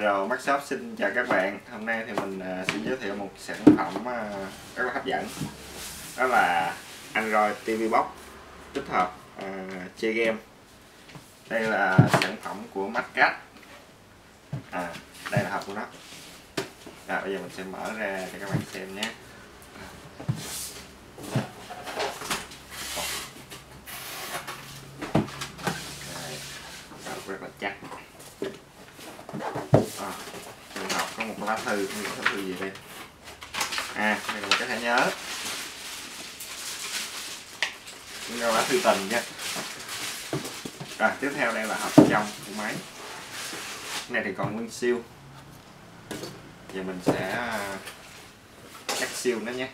Mắt Shop xin chào các bạn. Hôm nay thì mình sẽ xin giới thiệu một sản phẩm à, rất là hấp dẫn. Đó là Android TV Box tích hợp uh, chơi game. Đây là sản phẩm của Matcat. À, Đây là hộp của nó. À, Bây giờ mình sẽ mở ra cho các bạn xem nhé. Rồi, rất là chắc à, trường học có một lá thư không biết lá thư gì đây. À đây là một cái thẻ nhớ. Chúng ta lá thư tình nha. Rồi tiếp theo đây là hộp trong của máy. Cái này thì còn nguyên siêu. Giờ mình sẽ à, cắt siêu nó nhé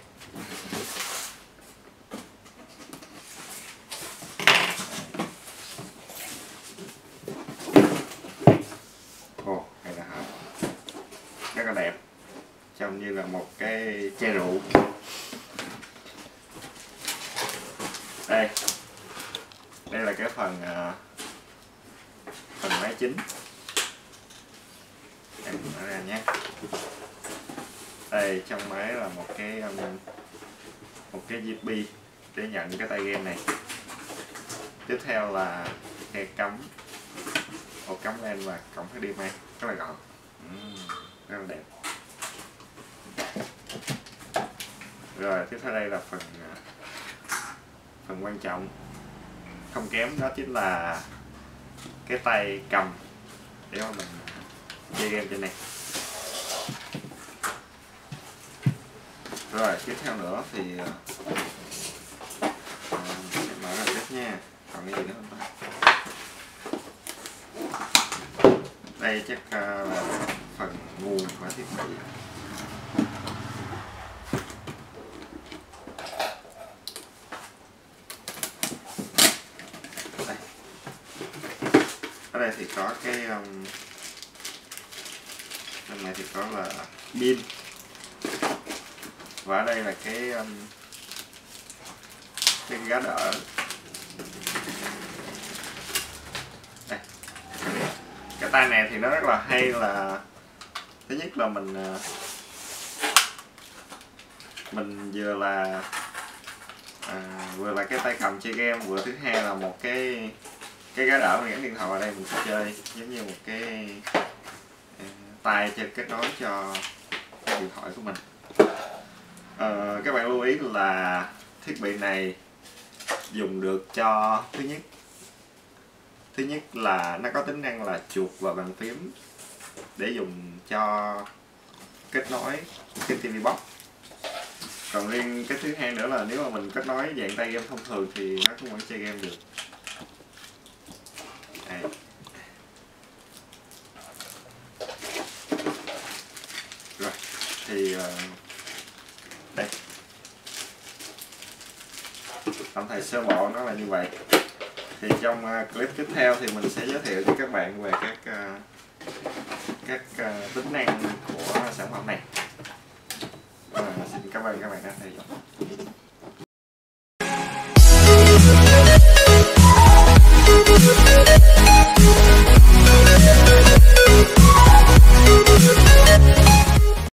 Ồ, đây là hộp rất là đẹp trông như là một cái chai rượu. Đây. Đây là cái phần uh, phần máy chính. Em mở ra nhé. Đây trong máy là một cái um, một cái USB để nhận cái tay game này. Tiếp theo là khe cắm. Ổ cắm lên và cổng HDMI rất là gọn. Rất là đẹp. Rồi tiếp theo đây là phần à, phần quan trọng. Không kém đó chính là cái tay cầm để mà mình chơi game trên này. Rồi tiếp theo nữa thì à, à sẽ mở ra tiếp nha. Còn cái gì nữa không ta? Đây chắc à, là phần nguồn của thiết bị. Ở đây thì có cái um, bên này thì có là pin. Và ở đây là cái um, cái gá đỡ. Đây. Cái tay này thì nó rất là hay là thứ nhất là mình à, mình vừa là à, vừa là cái tay cầm chơi game vừa thứ hai là một cái cái gá đỡ mình gắn điện thoại vào đây mình sẽ chơi giống như một cái ờ, tay cho kết nối cho điện thoại của mình. Ờ, các bạn lưu ý là thiết bị này dùng được cho thứ nhất thứ nhất là nó có tính năng là chuột và bàn phím để dùng cho kết nối trên TV box. Còn riêng cái thứ hai nữa là nếu mà mình kết nối dạng tay game thông thường thì nó cũng vẫn chơi game được đây. rồi thì ờ, đây. Tổng thể sơ bộ nó là như vậy. Thì trong ờ, clip tiếp theo thì mình sẽ giới thiệu cho các bạn về các ờ, các tính năng của sản phẩm này. Ờ, xin cảm ơn các bạn đã theo dõi.